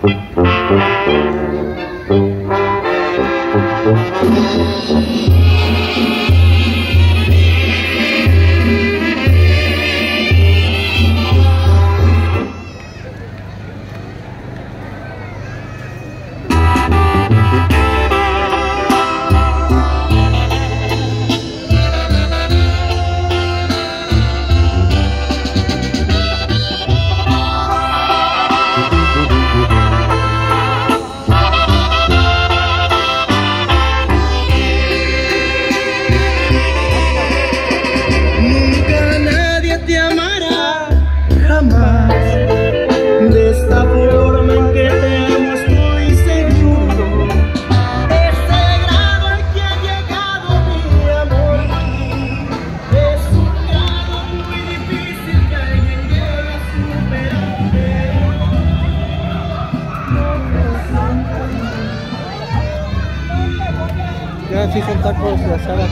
Thank you. Sí son tacos de asada.